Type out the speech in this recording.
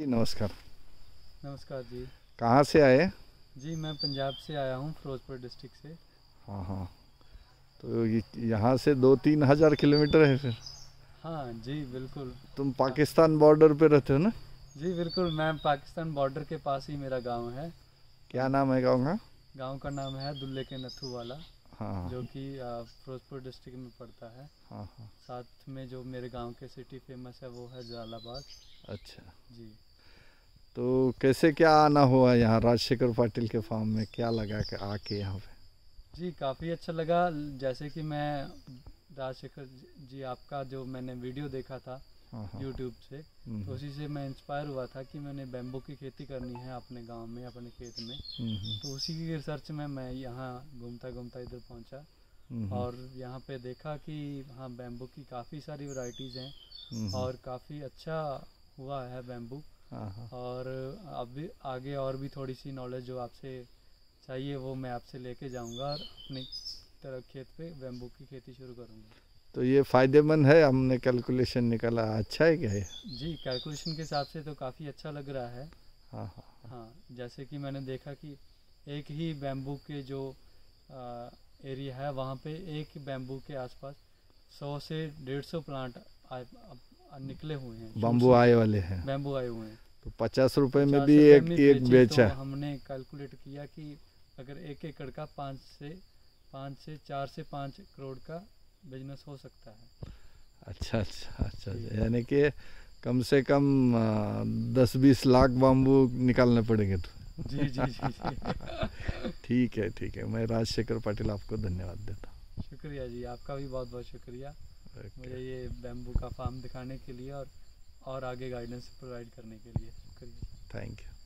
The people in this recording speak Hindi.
जी नमस्कार। नमस्कार जी। कहाँ से आए? जी मैं पंजाब से आया हूँ फिरोजपुर डिस्ट्रिक्ट से। हाँ हाँ। तो यहाँ से दो तीन हज़ार किलोमीटर है फिर? हाँ जी बिल्कुल। तुम पाकिस्तान बॉर्डर पे रहते हो ना? जी बिल्कुल मैं पाकिस्तान बॉर्डर के पास ही मेरा गाँव है। क्या नाम है गाँव का? गाँव का नाम है दुल्ले के नथू वाला हाँ जो कि फिरोजपुर डिस्ट्रिक्ट में पड़ता है। हाँ हाँ। साथ में जो मेरे गाँव के सिटी फ़ेमस है वो है जलालाबाद। अच्छा। जी। तो कैसे क्या आना हुआ यहाँ राजशेखर पाटिल के फार्म में? क्या लगा के आके यहाँ पे? जी काफ़ी अच्छा लगा। जैसे कि मैं राजशेखर जी आपका जो मैंने वीडियो देखा था हाँ हाँ। यूट्यूब से तो उसी से मैं इंस्पायर हुआ था कि मैंने बैम्बू की खेती करनी है अपने गाँव में अपने खेत में। हम्म, तो उसी की रिसर्च में मैं यहाँ घूमता घूमता इधर पहुँचा और यहाँ पे देखा कि हाँ बैम्बू की काफ़ी सारी वैरायटीज़ हैं और काफ़ी अच्छा हुआ है बैम्बू हाँ हाँ। और अभी आगे और भी थोड़ी सी नॉलेज जो आपसे चाहिए वो मैं आपसे लेके जाऊँगा और अपने तरफ़ खेत पे बैम्बू की खेती शुरू करूँगा। तो ये फ़ायदेमंद है? हमने कैलकुलेशन निकाला अच्छा है क्या ये? जी कैलकुलेशन के हिसाब से तो काफ़ी अच्छा लग रहा है। हाँ हाँ। हाँ जैसे कि मैंने देखा कि एक ही बैम्बू के जो आ, एरिया है वहाँ पे एक ही बैम्बू के आसपास सौ से डेढ़ सौ प्लांट आए अब निकले हुए हैं बम्बू आए वाले हैं। बैम्बू आए हुए हैं। तो पचास रुपए में भी एक में एक बेचा तो हमने कैलकुलेट किया कि अगर एक एकड़ का पाँच से पाँच से चार से पाँच करोड़ का बिज़नेस हो सकता है। अच्छा अच्छा अच्छा। यानी कि कम से कम दस बीस लाख बाम्बू निकालने पड़ेंगे तो। जी जी जी जी। ठीक है ठीक है। मैं राजशेखर पाटिल आपको धन्यवाद देता हूँ। शुक्रिया जी आपका भी बहुत बहुत शुक्रिया। मुझे ये बैम्बू का फार्म दिखाने के लिए और और आगे गाइडेंस प्रोवाइड करने के लिए शुक्रिया। Thank you